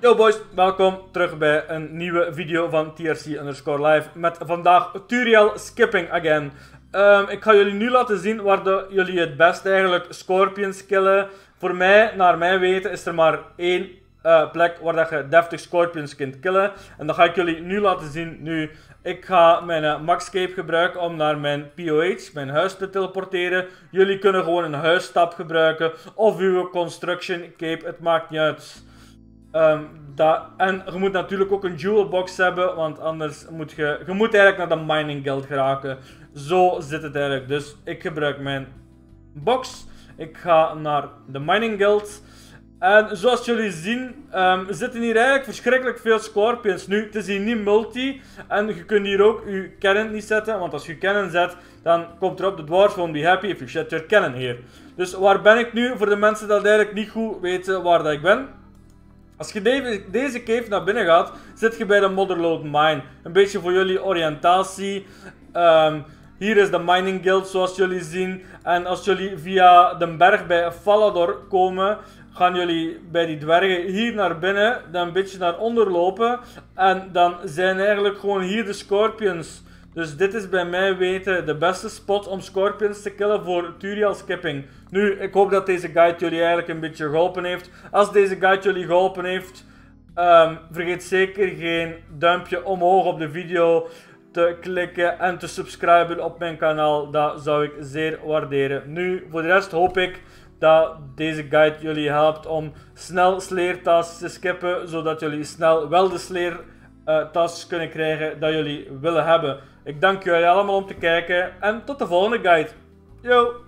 Yo boys, welkom terug bij een nieuwe video van TRC underscore live met vandaag tutorial skipping again. Ehm, ik ga jullie nu laten zien waar jullie het best eigenlijk scorpions killen. Voor mij, naar mijn weten, is er maar één eh, plek waar dat je deftig scorpions kunt killen. En dat ga ik jullie nu laten zien nu. Ik ga mijn uh, Maxcape gebruiken om naar mijn POH, mijn huis te teleporteren. Jullie kunnen gewoon een huisstap gebruiken of uw construction cape, het maakt niet uit. Ehm, en je moet natuurlijk ook een jewel box hebben, want anders moet je... Je moet eigenlijk naar de mining guild geraken. Zo zit het eigenlijk. Dus ik gebruik mijn box. Ik ga naar de mining guild. En zoals jullie zien, um, zitten hier eigenlijk verschrikkelijk veel scorpions. Nu, het is hier niet multi. En je kunt hier ook je cannon niet zetten. Want als je cannon zet, dan komt er op de dwarf won't be happy if you set your cannon here. Dus waar ben ik nu? Voor de mensen die eigenlijk niet goed weten waar dat ik ben. Als je deze cave naar binnen gaat, zit je bij de Motherload Mine. Een beetje voor jullie oriëntatie. Um, hier is de Mining Guild zoals jullie zien. En als jullie via de berg bij Falador komen, gaan jullie bij die dwergen hier naar binnen, dan een beetje naar onder lopen. En dan zijn eigenlijk gewoon hier de scorpions. Dus dit is bij mij weten de beste spot om scorpions te killen voor Turiel skipping. Nu, ik hoop dat deze guide jullie eigenlijk een beetje geholpen heeft. Als deze guide jullie geholpen heeft, um, vergeet zeker geen duimpje omhoog op de video te klikken en te subscriben op mijn kanaal. Dat zou ik zeer waarderen. Nu, voor de rest hoop ik dat deze guide jullie helpt om snel sleertasks te skippen, zodat jullie snel wel de sleertasks uh, kunnen krijgen dat jullie willen hebben. Ik dank jullie allemaal om te kijken en tot de volgende guide. Yo!